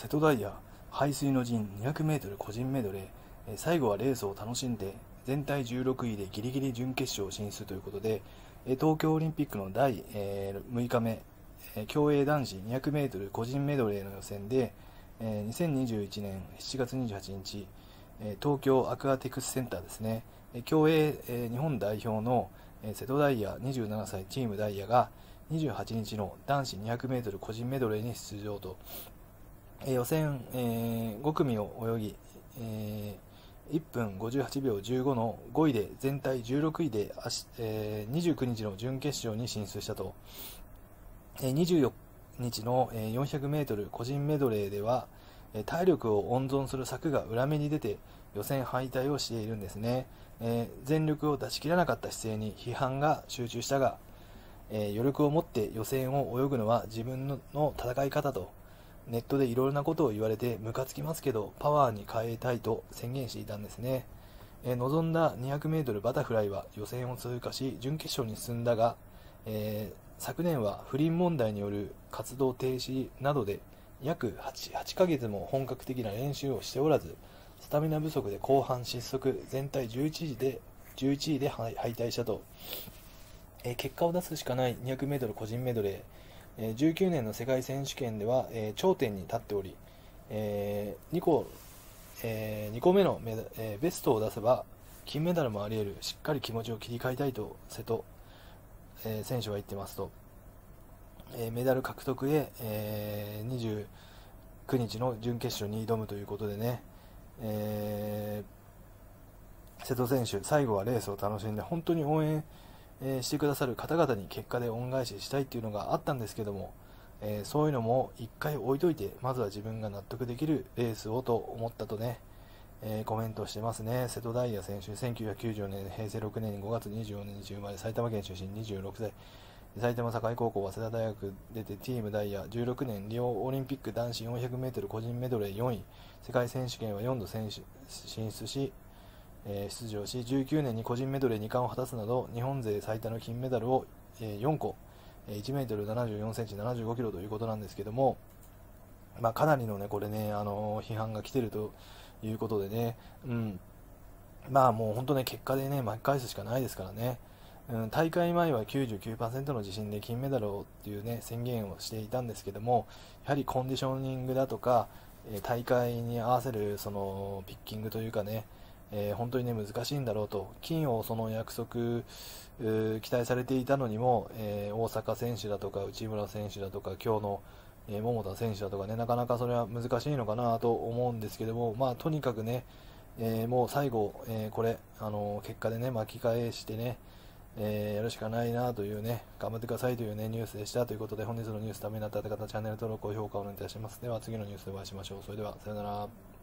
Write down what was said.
瀬戸大也排水の陣 200m 個人メドレー、最後はレースを楽しんで全体16位でギリギリ準決勝進出ということで、東京オリンピックの第、6日目、競泳男子 200m 個人メドレーの予選で、2021年7月28日、東京アクアテクスセンターですね、競泳、日本代表の、瀬戸大也27歳チームダイヤが28日の男子 200m 個人メドレーに出場と、予選、え5組を泳ぎ、え1分58秒15の5位で全体16位で、え29日の準決勝に進出したと、え24日の 400m 個人メドレーでは体力を温存する策が裏目に出て予選敗退をしているんですね、え全力を出し切らなかった姿勢に批判が集中したが、え余力を持って予選を泳ぐのは自分の戦い方と。ネットでいろいろなことを言われてムカつきますけどパワーに変えたいと宣言していたんですね、えー、望んだ 200m バタフライは予選を通過し準決勝に進んだが、えー、昨年は不倫問題による活動停止などで約 8, 8ヶ月も本格的な練習をしておらずスタミナ不足で後半失速全体11位で11位で敗退したと、えー、結果を出すしかない 200m 個人メドレー。19年の世界選手権では、え頂点に立っており、え2個え2個目の、えベストを出せば金メダルもあり得るしっかり気持ちを切り替えたいと瀬戸、え選手は言ってますと、えメダル獲得へ、え29日の準決勝に挑むということでね、瀬戸選手最後はレースを楽しんで本当に応援えしてくださる方々に結果で恩返ししたいっていうのがあったんですけども、えそういうのも一回置いといてまずは自分が納得できるレースをと思ったとね、えー、コメントしてますね。瀬戸大也選手1994年平成6年5月24日生まれ埼玉県出身26歳。埼玉栄高校早稲田大学出てチームダイヤ16年リオオリンピック男子 400m 個人メドレー4位。世界選手権は4度選手進出しえ出場し19年に個人メドレー2冠を果たすなど日本勢最多の金メダルを、え4個 1m74cm75kg ということなんですけども、まあ、かなりのねこれね、あの批判が来ているということでね、うん、まあもう本当ね結果でね巻き返すしかないですからね。うん、大会前は99%の自信で金メダルをっていうね宣言をしていたんですけどもやはりコンディショニングだとか大会に合わせるそのピッキングというかねえー、本当にね難しいんだろうと。金をその約束期待されていたのにも、えー、大阪選手だとか内村選手だとか今日の、えー、桃田選手だとかねなかなかそれは難しいのかなと思うんですけども、まあ、とにかくね、えもう最後、えこれ、あの結果でね巻き返してね、えやるしかないなというね頑張ってくださいというねニュースでした。ということで本日のニュースためになった方チャンネル登録高評価をお願いいたします。では次のニュースでお会いしましょう。それではさよなら。